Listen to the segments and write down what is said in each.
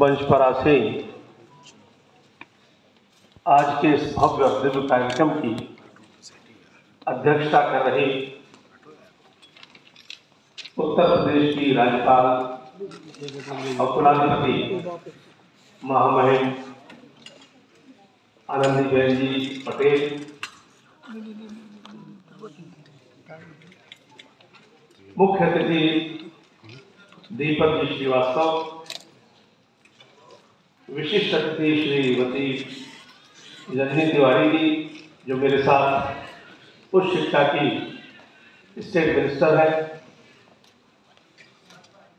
मंच पर आसे आज के इस भव्य दिव्य कार्यक्रम की अध्यक्षता कर रहे उत्तर प्रदेश की राज्यपाल और कुलाधिपति महामहिम आनंदीबेन जी पटेल। मुख्य अतिथि दीपक जी श्रीवास्तव। विशिष्ट अतिथि श्रीमती रजनी तिवारी जी, जो मेरे साथ उच्च शिक्षा की स्टेट मिनिस्टर है,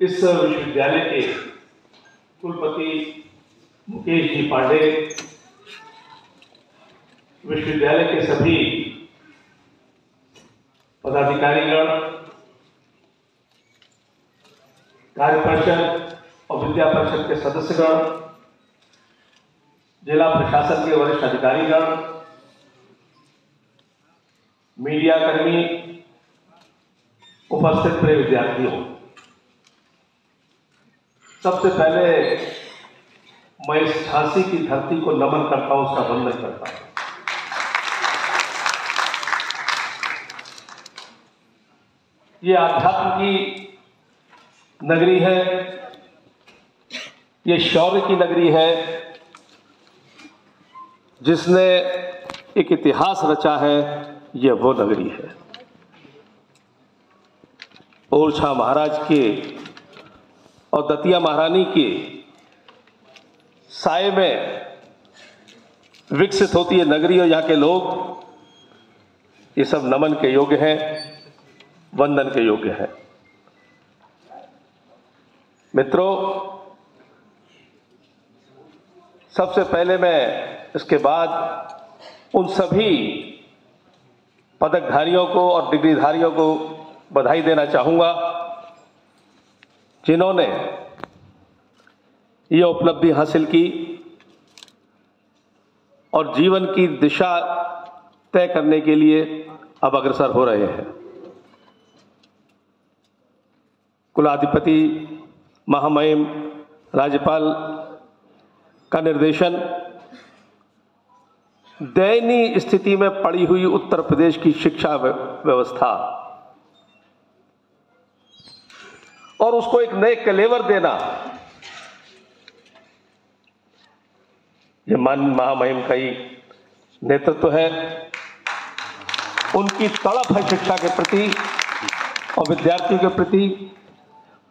इस विश्वविद्यालय के कुलपति मुकेश जी पांडे, विश्वविद्यालय के सभी पदाधिकारीगण कार्य परिषद और विद्या परिषद के सदस्यगण जिला प्रशासन के वरिष्ठ अधिकारीगण, मीडिया कर्मी, उपस्थित प्रिय विद्यार्थियों। सबसे पहले मैं इस झांसी की धरती को नमन करता हूँ, उसका वंदन करता हूँ। ये आध्यात्म की नगरी है, ये शौर्य की नगरी है जिसने एक इतिहास रचा है, यह वो नगरी है। ओरछा महाराज के और दतिया महारानी के साय में विकसित होती है नगरी और यहाँ के लोग, ये सब नमन के योग्य हैं, वंदन के योग्य हैं। मित्रों, सबसे पहले मैं इसके बाद उन सभी पदकधारियों को और डिग्रीधारियों को बधाई देना चाहूँगा, जिन्होंने ये उपलब्धि हासिल की और जीवन की दिशा तय करने के लिए अब अग्रसर हो रहे हैं। कुलाधिपति महामहिम राज्यपाल का निर्देशन दयनीय स्थिति में पड़ी हुई उत्तर प्रदेश की शिक्षा व्यवस्था। और उसको एक नए कलेवर देना। ये मान महामहिम का ही नेतृत्व है। उनकी तड़प है शिक्षा के प्रति और विद्यार्थियों के प्रति।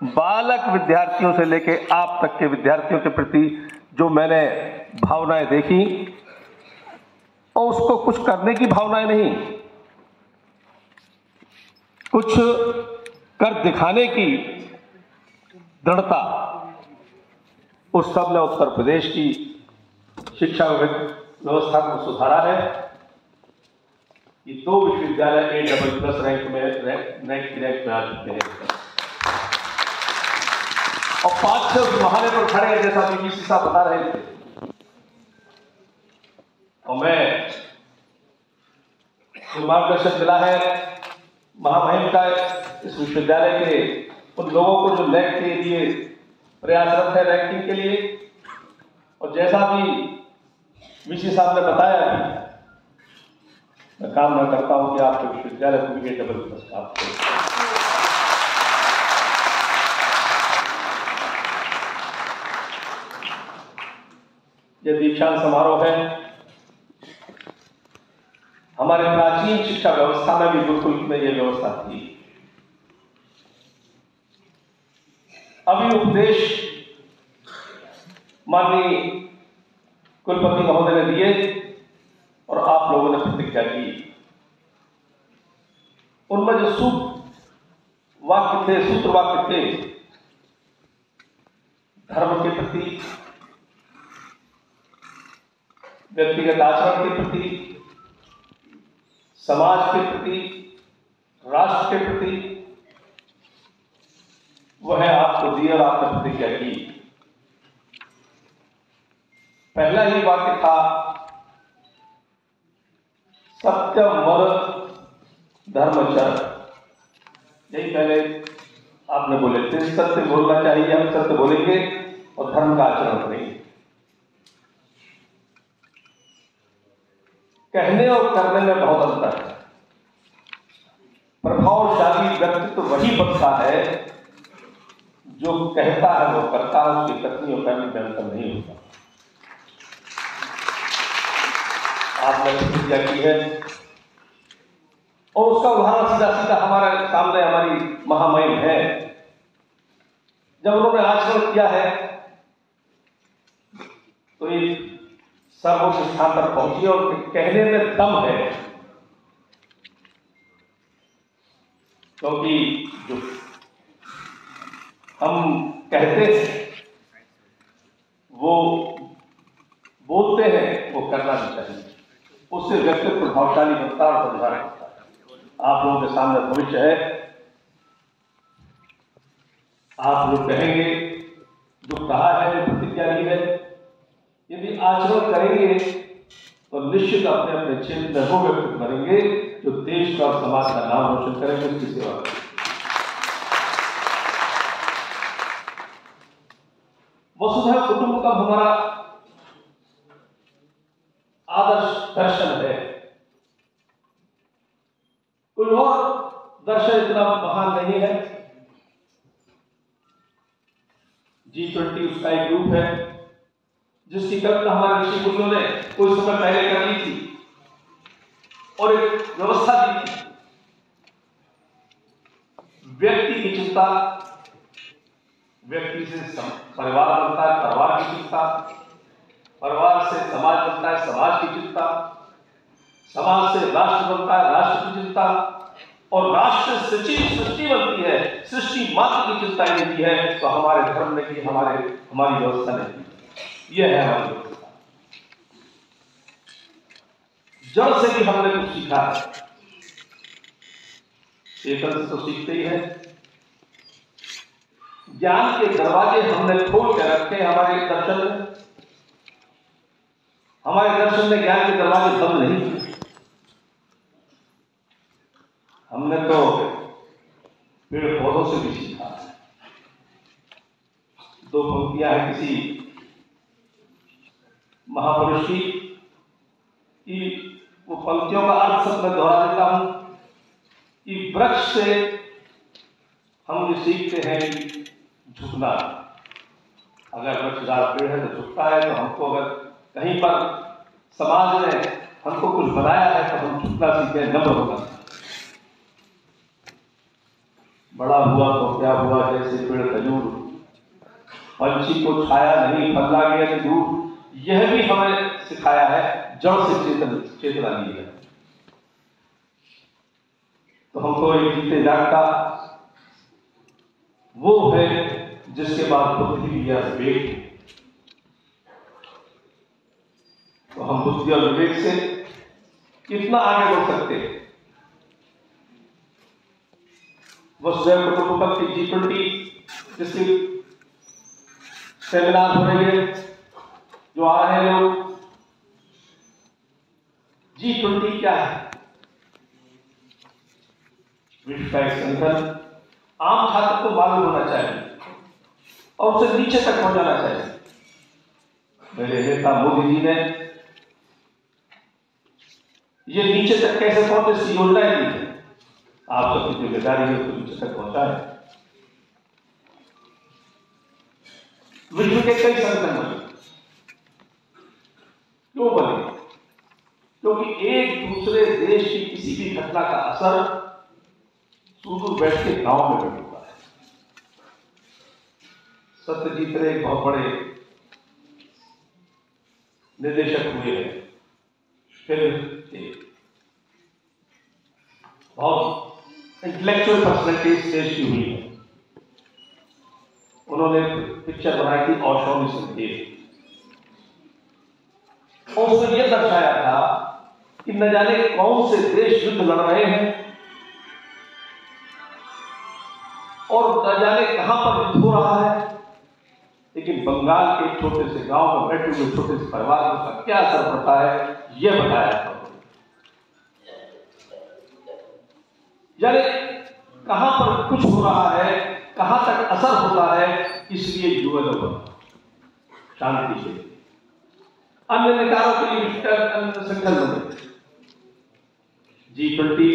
बालक विद्यार्थियों से लेके आप तक के विद्यार्थियों के प्रति जो मैंने भावनाएँ देखी और उसको कुछ करने की भावनाएँ नहीं। कुछ कर दिखाने की दृढ़ता उस सबने उत्तर प्रदेश की शिक्षा व्यवस्था को सुधारा है। ये दो विश्वविद्यालय ए डबल प्लस रैंक में रैंक की रैंक में आ चुके हैं। और पाँच छह उस पर खड़े हैं जैसा बीबीसी साहब बता रहे थे। और मैं जो मार्गदर्शन मिला है महामहिम का इस विश्वविद्यालय के उन लोगों को जो रैंक के लिए प्रयासरत है रैंकिंग के लिए, और जैसा भी विशी साहब ने बताया, मैं कामना करता हूँ कि आपके विश्वविद्यालय को भी डबल प्लस प्राप्त ये दीक्षांत समारोह है। हमारे प्राचीन शिक्षा व्यवस्था में भी गुरुकुल में यह व्यवस्था थी। अभी उपदेश माननीय कुलपति महोदय ने दिए और आप लोगों ने प्रतिज्ञा की। उनमें जो सूत्र वाक्य थे सूत्र वाक्य थे, धर्म के प्रति, व्यक्तिगत आचरण के प्रति समाज के प्रति, राष्ट्र के प्रति, वह आपको दिए और आपने प्रतिज्ञा की पहला ही वाक्य था सत्यम वर धर्मचर यही पहले आपने बोले थे, सत्य बोलना चाहिए, हम सत्य बोलेंगे और धर्म का आचरण करेंगे। कहने और करने में बहुत अंतर है। प्रभावशाली व्यक्तित्व वही बनता है जो कहता है वो करता है, उसकी कथनी और करने में अंतर नहीं होता। आपने प्रतिज्ञा की है। और उसका उदाहरण सीधा सीधा हमारे सामने हमारी महामहिम है। जब उन्होंने आचरण किया है तो ये सर्वोच्च स्थान पर पहुँची और कहने में दम है। क्योंकि तो जो हम कहते हैं, वो बोलते हैं, वो करना भी चाहिए। उससे व्यक्तित्व प्रभावशाली बनता और बलिहार होता है। आप लोगों के सामने भविष्य है। आप लोग कहेंगे जो कहा है, प्रतिज्ञा है। यदि आचरण करेंगे तो निश्चित अपने अपने क्षेत्र में वो व्यक्ति जो देश का और समाज का नाम रोशन करेंगे, उसकी सेवा करेंगे। वसुधैव कुटुंबकम हमारा आदर्श दर्शन है। कोई और दर्शन इतना महान नहीं है। जी ट्वेंटी उसका एक ग्रुप है। जिसकी कल्पना हमारे ऋषि मुनियों ने कुछ समय पहले कर ली थी और एक व्यवस्था दी थी। व्यक्ति की चिंता, व्यक्ति से परिवार बनता है, परिवार की चिंता, परिवार से समाज बनता है, समाज की चिंता, समाज से राष्ट्र बनता है, राष्ट्र की चिंता, और राष्ट्र सृष्टि सृष्टि बनती है, सृष्टि मात्र की चिंता देती है तो हमारे धर्म ने की हमारे, हमारी व्यवस्था ने की यह है हमारी जड़ से भी हमने कुछ सीखा है। चेतन से तो सीखते ही है। ज्ञान के दरवाजे हमने खोल के रखे हमारे दर्शन में। हमारे दर्शन में ज्ञान के दरवाजे बंद नहीं हमने तो पेड़ पौधों से भी सीखा दो पंक्तियाँ है किसी महापुरुष की वो पंक्तियों का अर्थ सब मैं दोहरा देता हूँ। कि वृक्ष से हम ये सीखते हैं कि झुकना। अगर वृक्षदार पेड़ है तो झुकता है तो हमको अगर कहीं पर समाज ने हमको कुछ बनाया है तो हम झुकना सीखे नम्र होगा बड़ा हुआ तो क्या हुआ, जैसे पेड़ खजूर। पंछी को छाया नहीं, फल गया कि दूर। यह भी हमें सिखाया है, जड़ से चेतन चेतना ली है। तो हमको एक जीते जागता वो है जिसके बाद बुद्धि या विवेक। तो हम बुद्धि और विवेक से कितना आगे बढ़ सकते हैं? वसुदेव कुटुंबकम की जी ट्वेंटी जिसकी सेमिनार हो रही है जो आ रहे हैं लोग। जी ट्वेंटी क्या है? विश्व का एक संगठन आम छात्र को मालूम होना चाहिए और उसे नीचे तक पहुंचाना चाहिए। मेरे नेता मोदी जी ने ये नीचे तक कैसे पहुँचे? इसकी योजनाएँ दी है आप सबकी ज़िम्मेदारी है उसको नीचे तक पहुँचाए विश्व के कई संगठन क्यों बने? क्योंकि एक दूसरे देश की किसी भी घटना का असर सुदूर बैठ के गाँव में बैठ हुआ है। सत्यजीत रे बहुत बड़े निर्देशक हुए हैं। फ़िल्म के बहुत इंटेलेक्चुअल पर्सनैलिटी देश की हुई है। उन्होंने पिक्चर बनाई थी औषधि संकेत उसमें यह दर्शाया था कि न जाने कौन से देश युद्ध लड़ रहे हैं और न जाने कहाँ पर युद्ध हो रहा है। लेकिन बंगाल के छोटे से गाँव में बैठे हुए छोटे से परिवार में उसका क्या असर पड़ता है, यह बताया था। यानी कहाँ पर कुछ हो रहा है, कहाँ तक असर होता है, इसलिए युवा शांति लिए अन्य निकायों के लिए संगठन बने जी, ट्वेंटी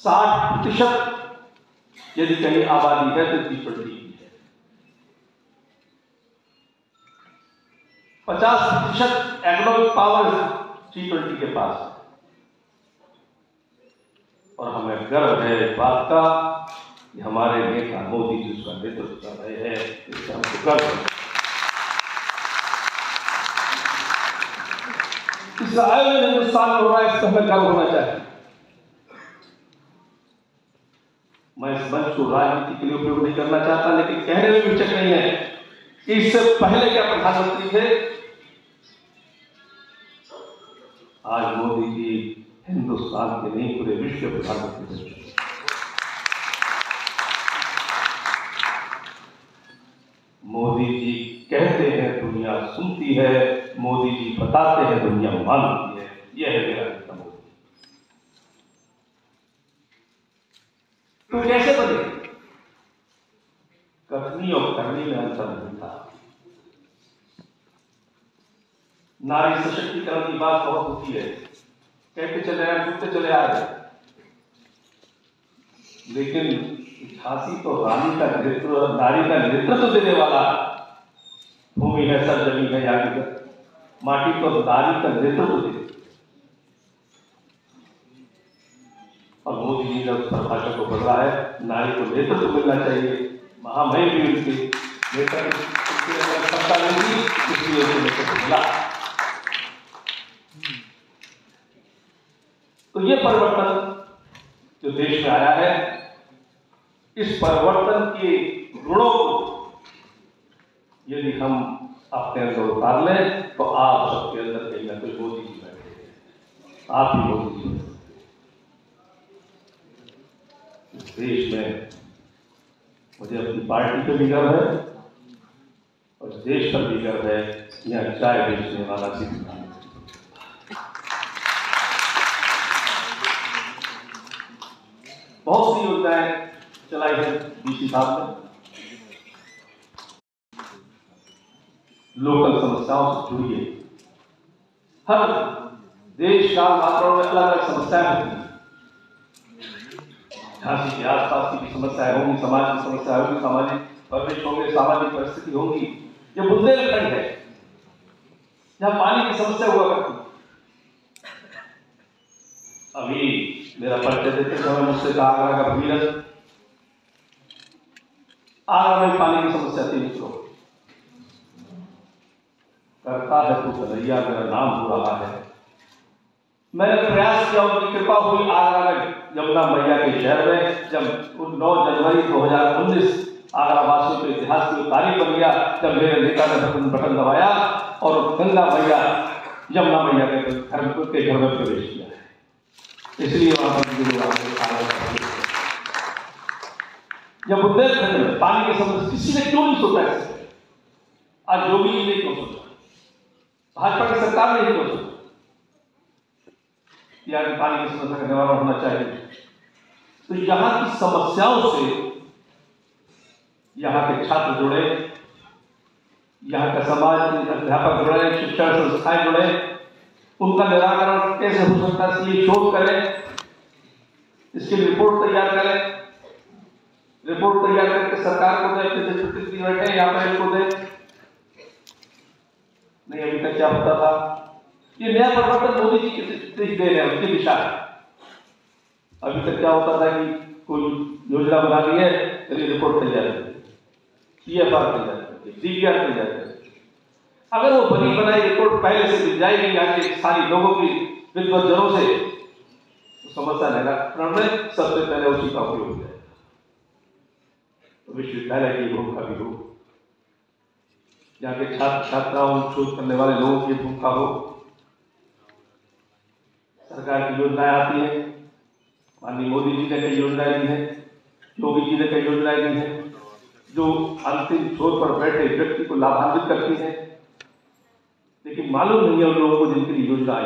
साठ प्रतिशत यदि कहीं आबादी है तो जी ट्वेंटी पचास प्रतिशत इकोनॉमिक पावर जी ट्वेंटी के पास। और हमें गर्व है इस बात का कि हमारे नेता मोदी जी उसका नेतृत्व कर रहे हैं इससे हमको गर्व है। इस आयोजन हिंदुस्तान में हो रहा है इससे हमें गर्व होना चाहिए मैं इस मंच को राजनीति के लिए उपयोग नहीं करना चाहता, लेकिन कहने में चक नहीं है। कि इससे पहले क्या प्रधानमंत्री थे? आज मोदी जी हिंदुस्तान के नहीं, पूरे विश्व प्रधानमंत्री बन चुके मोदी जी कहते हैं, दुनिया सुनती है। मोदी जी बताते हैं दुनिया मानती है, यह है मेरा नेता मोदी तो कैसे बने, कथनी और करनी में अंतर नहीं था। नारी सशक्तिकरण की बात बहुत होती है। कहते चले आए झुकते चले आ रहे लेकिन झांसी तो रानी का नेतृत्व, नारी का नेतृत्व देने वाला भूमि है सर ज़मीन है की माटी तो नारी का नेतृत्व दे और मोदी जी ने उस परिभाषा को बदला है, नारी को नेतृत्व मिलना चाहिए। महामहिम भी उनके थी, इसलिए उनको नेतृत्व मिला। तो ये परिवर्तन जो देश में आया है, इस परिवर्तन के गुणों को यदि हम अपने अंदर उतार लें तो आप सबके अंदर कहीं ना कोई मोदी जी बैठे आप ही मोदी जी। इस देश में मुझे अपनी पार्टी पे भी गर्व है, और देश पर भी गर्व है यहाँ चाय बेचने वाला सिद्ध बहुत सी योजनाएँ चलाई है डीसी साहब ने। लोकल समस्याओं से जुड़िए। हर देश का वातावरण में अलग अलग समस्याएँ होती हैं। झांसी के आसपास की भी समस्याएँ होंगी, समाज की समस्या होगी, सामाजिक परिवेश होंगे, सामाजिक परिस्थिति होंगी। ये बुंदेलखंड है। जहाँ पानी की समस्या हुआ करती। अभी मेरा परिचय देते समय मुझसे कहा आगरा का भगीरथ आगरा में पानी की समस्या थी, मित्रों। करता है तू कन्हैया मेरा नाम हो रहा है। मैंने प्रयास किया उनकी कृपा हुई आगरा में, यमुना मैया के शहर में, जब 9 जनवरी 2019 आगरा वासियों के इतिहास की तारीख बन गया, जब मेरे नेता ने बटन बटन दबाया और गंगा मैया, यमुना मैया के घर के घर में प्रवेश किया। इसलिए जब बुंदेलखंड पानी की समस्या किसी ने क्यों नहीं सोचा आज जी ने क्यों सोचा? भाजपा की सरकार ने ही कि आगे पानी की समस्या का निवारण होना चाहिए। तो यहाँ की समस्याओं से यहाँ के छात्र जुड़े, यहाँ का समाज, अध्यापक जुड़े, शिक्षण संस्थाएँ जुड़े, उनका निराकरण कैसे हो सकता है, इसलिए शोध करें। इसकी रिपोर्ट तैयार करें। रिपोर्ट तैयार करके सरकार को दे, अपने बैठे यहाँ पर इनको दे। नहीं, अभी तक क्या होता था? ये नया परिवर्तन मोदी जी के दे रहे हैं, उसकी दिशा है। अभी तक क्या होता था कि कोई योजना बना ली है चलिए रिपोर्ट तैयार करिए सीएफआर तैयार करिए डीपीआर तैयार करिए अगर वो बनी बनाई रिपोर्ट पहले से मिल जाएगी यहाँ के सारी लोगों की विद्वत जनों से तो समस्या निराकरण में सबसे पहले उसी का उपयोग किया जाएगा। विश्वविद्यालय की भूमिका भी हो। यहाँ के छात्र छात्राओं शोध करने वाले लोगों की भूमिका हो। सरकार की योजनाएँ आती है। माननीय मोदी जी ने कई योजनाएँ दी है, योगी जी ने कई योजनाएँ दी है, जो अंतिम छोर पर बैठे व्यक्ति को लाभान्वित करती है। लेकिन मालूम नहीं है उन लोगों को जिनके लिए योजना आई।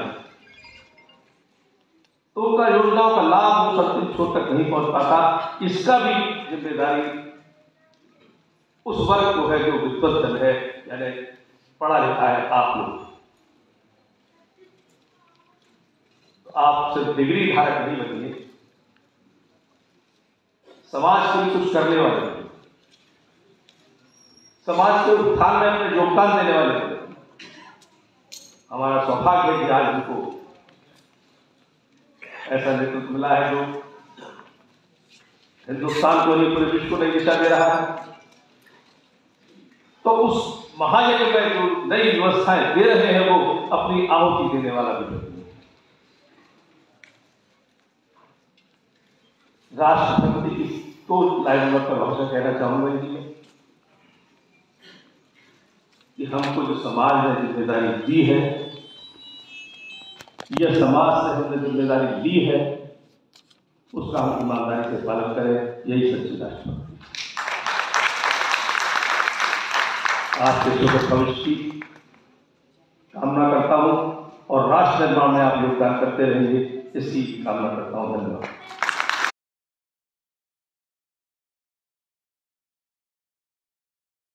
तो उनका योजनाओं का लाभ उस अंतिम छोर तक नहीं पहुँच पाता। इसका भी ज़िम्मेदारी उस वर्ग को है जो जन है। यानी पढ़ा लिखा है, आप लोग। तो आप सिर्फ़ डिग्री धारक नहीं बनिए। समाज के लिए कुछ करने वाले समाज के उत्थान में अपने योगदान देने वाले हमारा सौभाग्य है कि आज हमको ऐसा नेतृत्व मिला है जो हिंदुस्तान को नहीं, पूरे विश्व को नई दिशा दे रहा है। तो उस महायज्ञ में जो नई व्यवस्थाएँ दे रहे हैं वो अपनी आहुति देने वाला भी व्यक्ति है राष्ट्रपति की तो लाइन नंबर भाषा कहना चाहूँगा मैं कि हमको जो समाज ने ज़िम्मेदारी दी है यह समाज से हमने ज़िम्मेदारी ली है, उसका हम ईमानदारी से पालन करें। यही सच्ची राष्ट्रपति आपके शुभ भविष्य की कामना करता हूँ और राष्ट्र निर्माण में आप योगदान करते रहेंगे। इसकी कामना करता हूँ। धन्यवाद।